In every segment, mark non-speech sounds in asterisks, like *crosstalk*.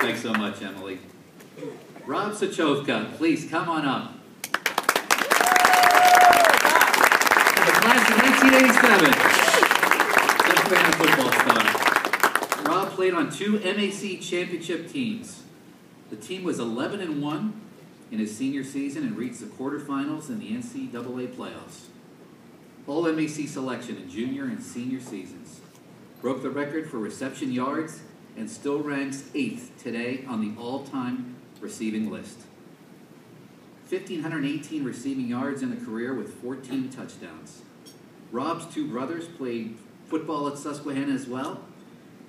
Thanks so much, Emily. Rob Sochovka, please come on up. The class of 1987. Susquehanna football star. Rob played on two MAC championship teams. The team was 11 and 1 in his senior season and reached the quarterfinals in the NCAA playoffs. All MAC selection in junior and senior seasons. Broke the record for reception yards and still ranks eighth today on the all-time receiving list. 1,518 receiving yards in a career with 14 touchdowns. Rob's two brothers played football at Susquehanna as well.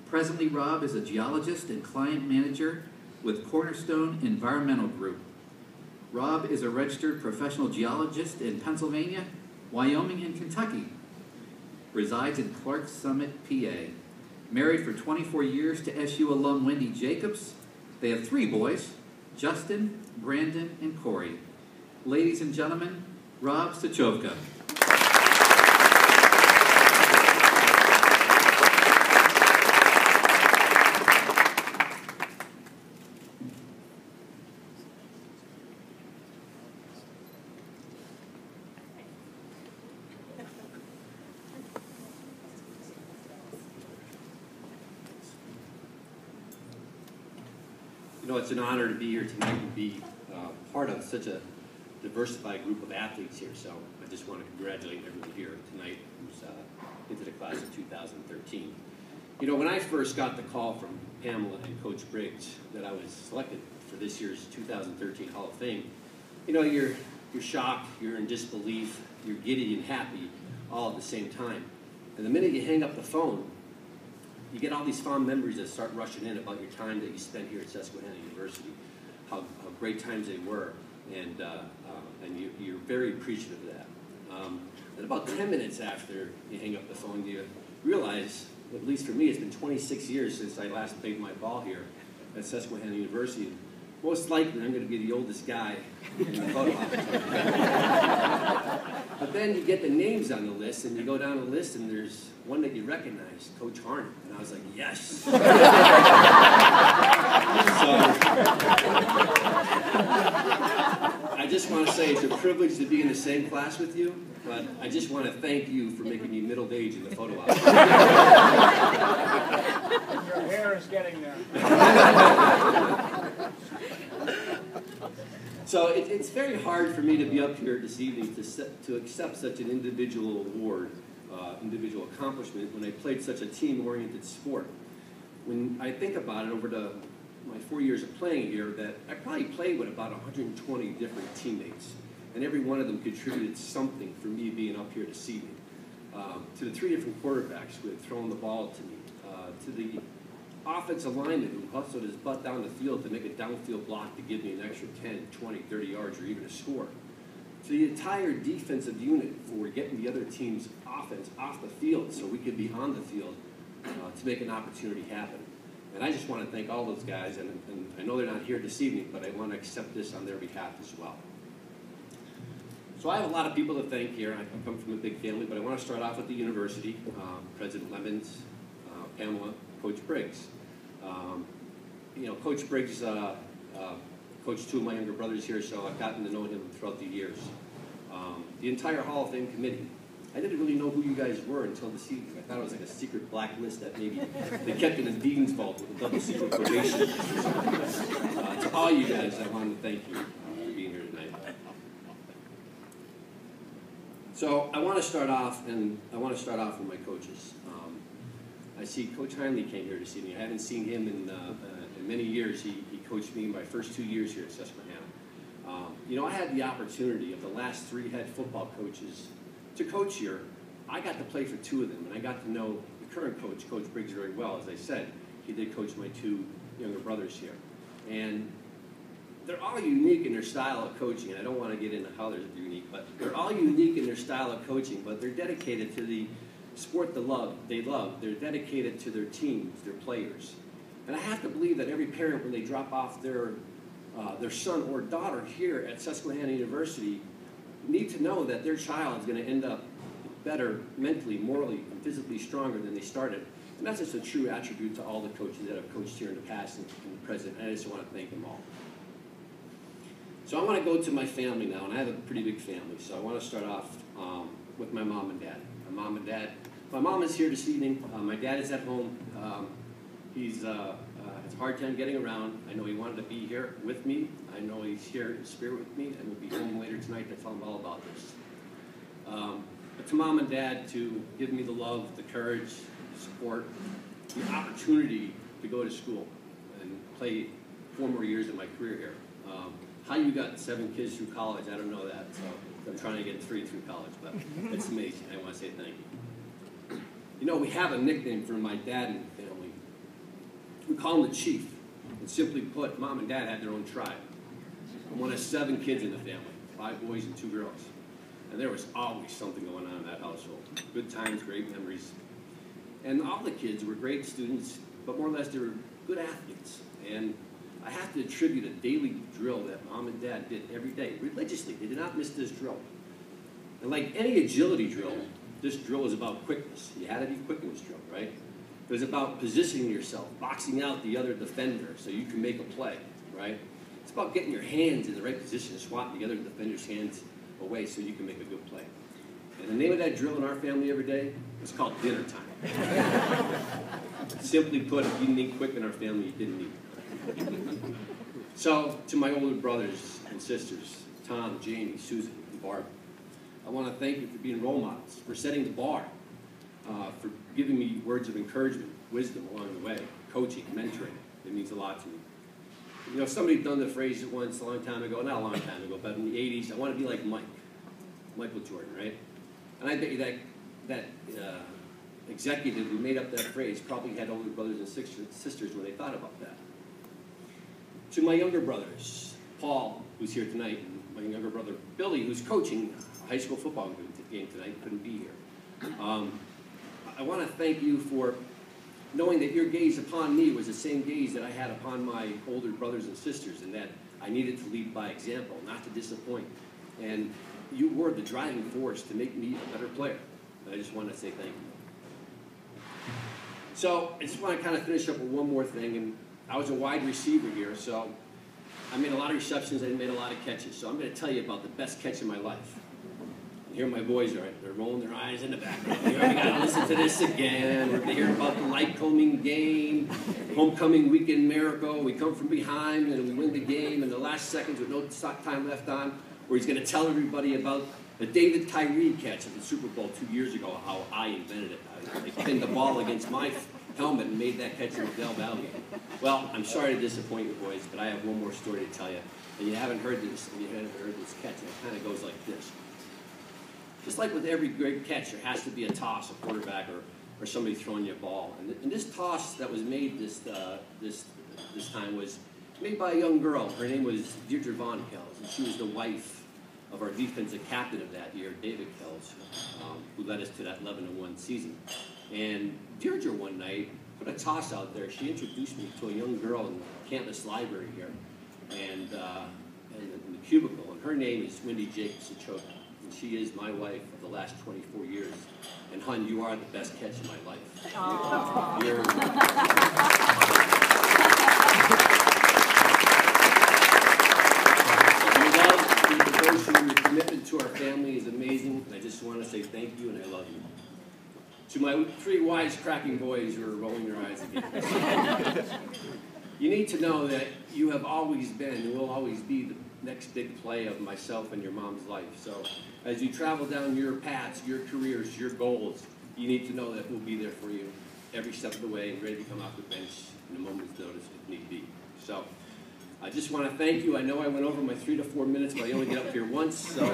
Presently, Rob is a geologist and client manager with Cornerstone Environmental Group. Rob is a registered professional geologist in Pennsylvania, Wyoming, and Kentucky. Resides in Clarks Summit, PA. Married for 24 years to SU alum Wendy Jacobs. They have three boys, Justin, Brandon, and Corey. Ladies and gentlemen, Rob Sochovka. Know, it's an honor to be here tonight and be uh, part of such a diversified group of athletes here. So I just want to congratulate everyone here tonight who's uh, into the class of 2013. You know, when I first got the call from Pamela and Coach Briggs that I was selected for this year's 2013 Hall of Fame, you know, you're, you're shocked, you're in disbelief, you're giddy and happy all at the same time. And the minute you hang up the phone, you get all these fond memories that start rushing in about your time that you spent here at Susquehanna University, how, how great times they were, and, uh, uh, and you, you're very appreciative of that. Um, and about 10 minutes after you hang up the phone, you realize, at least for me, it's been 26 years since I last played my ball here at Susquehanna University. Most likely, I'm going to be the oldest guy in the photo op. *laughs* But then you get the names on the list, and you go down the list, and there's one that you recognize, Coach Harnett. And I was like, yes. *laughs* so, I just want to say it's a privilege to be in the same class with you, but I just want to thank you for making me middle age in the photo op. Your hair is getting there. *laughs* So it, it's very hard for me to be up here this evening to, to accept such an individual award, uh, individual accomplishment, when I played such a team-oriented sport. When I think about it over the, my four years of playing here, that I probably played with about 120 different teammates, and every one of them contributed something for me being up here this evening. Um, to the three different quarterbacks who had thrown the ball to me, uh, to the offensive lineman who hustled his butt down the field to make a downfield block to give me an extra 10, 20, 30 yards or even a score. To the entire defensive unit for getting the other team's offense off the field so we could be on the field uh, to make an opportunity happen. And I just want to thank all those guys, and, and I know they're not here this evening, but I want to accept this on their behalf as well. So I have a lot of people to thank here. I come from a big family, but I want to start off with the university, uh, President Lemons, uh, Pamela, Coach Briggs. Um, you know, Coach Briggs uh, uh, coached two of my younger brothers here, so I've gotten to know him throughout the years. Um, the entire Hall of Fame committee. I didn't really know who you guys were until this evening. I thought it was like a secret blacklist that maybe *laughs* they kept in the dean's vault with a double secret probation. *laughs* Uh, to all you guys, I want to thank you uh, for being here tonight. So I want to start off, and I want to start off with my coaches. I see Coach Heinley came here to see me. I haven't seen him in, uh, uh, in many years. He, he coached me my first two years here at Susquehanna. Um, you know, I had the opportunity of the last three head football coaches to coach here. I got to play for two of them, and I got to know the current coach, Coach Briggs, very well. As I said, he did coach my two younger brothers here. And they're all unique in their style of coaching, and I don't want to get into how they're unique, but they're all unique in their style of coaching, but they're dedicated to the sport the love, they love. They're dedicated to their teams, their players. And I have to believe that every parent, when they drop off their, uh, their son or daughter here at Susquehanna University, need to know that their child is going to end up better mentally, morally, and physically stronger than they started. And that's just a true attribute to all the coaches that have coached here in the past and, the present. And I just want to thank them all. So I want to go to my family now, and I have a pretty big family. So I want to start off um, with my mom and dad. My mom and dad. My mom is here this evening. Uh, my dad is at home. Um, he's uh, uh, has a hard time getting around. I know he wanted to be here with me. I know he's here in spirit with me, and will be home later tonight to tell him all about this. Um, but to mom and dad to give me the love, the courage, the support, the opportunity to go to school and play four more years of my career here. Um, how you got seven kids through college, I don't know that. So I'm trying to get three through college, but it's amazing. I want to say thank you. You know, we have a nickname for my dad and family. We call him the Chief. And simply put, mom and dad had their own tribe. I'm one of seven kids in the family, five boys and two girls. And there was always something going on in that household. Good times, great memories. And all the kids were great students, but more or less they were good athletes. And I have to attribute a daily drill that mom and dad did every day, religiously. They did not miss this drill. And like any agility drill, this drill is about quickness. You had to be quick in this drill, right? It was about positioning yourself, boxing out the other defender so you can make a play, right? It's about getting your hands in the right position, swatting the other defender's hands away so you can make a good play. And the name of that drill in our family every day is called dinner time. *laughs* Simply put, if you didn't eat quick in our family, you didn't eat. So, to my older brothers and sisters, Tom, Jamie, Susan, and Barb, I want to thank you for being role models, for setting the bar, uh, for giving me words of encouragement, wisdom along the way, coaching, mentoring. It means a lot to me. You know, somebody done the phrase once a long time ago, not a long time ago, but in the 80s, I want to be like Mike, Michael Jordan, right? And I bet you that, that uh, executive who made up that phrase probably had older brothers and sisters when they thought about that. To my younger brothers, Paul, who's here tonight, and my younger brother, Billy, who's coaching a high school football game tonight, couldn't be here. Um, I want to thank you for knowing that your gaze upon me was the same gaze that I had upon my older brothers and sisters, and that I needed to lead by example, not to disappoint. And you were the driving force to make me a better player. I just want to say thank you. So I just want to kind of finish up with one more thing, and I was a wide receiver here, so I made a lot of receptions, I made a lot of catches. So I'm going to tell you about the best catch of my life. Here my boys are, they're rolling their eyes in the background. we got to listen to this again. We're going to hear about the Lycoming game, homecoming weekend miracle. We come from behind and we win the game in the last seconds with no time left on, where he's going to tell everybody about the David Tyree catch at the Super Bowl two years ago, how I invented it. I, I pinned the ball against my helmet and made that catch in the Del Valley. Well, I'm sorry to disappoint you boys, but I have one more story to tell you. And you haven't heard this, and you haven't heard this catch, and it kind of goes like this. Just like with every great catch, there has to be a toss, a quarterback, or, or somebody throwing you a ball. And, th and this toss that was made this, uh, this, this time was made by a young girl. Her name was Deirdre Von Kells, and she was the wife of our defensive captain of that year, David Kells, um, who led us to that 11-1 season. And Deirdre one night put a toss out there. She introduced me to a young girl in the campus library here, and uh, in, the, in the cubicle. And her name is Wendy Jacobs Sochovka. And she is my wife of the last 24 years. And hun, you are the best catch in my life. You're, your love, your devotion, your commitment to our family is amazing. And I just want to say thank you and I you. To my three wisecracking boys who are rolling their eyes again. *laughs* you need to know that you have always been and will always be the next big play of myself and your mom's life. So as you travel down your paths, your careers, your goals, you need to know that we'll be there for you every step of the way and ready to come off the bench in a moment's notice if need be. So I just want to thank you. I know I went over my three to four minutes, but I only get up here once. So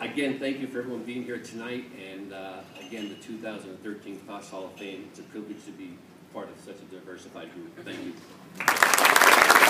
again, thank you for everyone being here tonight. And uh, again, the 2013 Fox Hall of Fame. It's a privilege to be part of such a diversified group. Thank you.